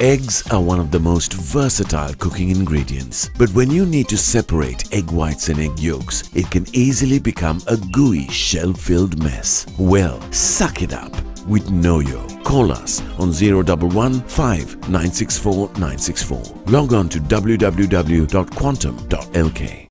Eggs are one of the most versatile cooking ingredients. But when you need to separate egg whites and egg yolks, it can easily become a gooey, shell-filled mess. Well, suck it up with Noyo. Call us on 011 5964 964. Log on to www.quantum.lk.